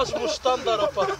Aż mu sztandar opadł.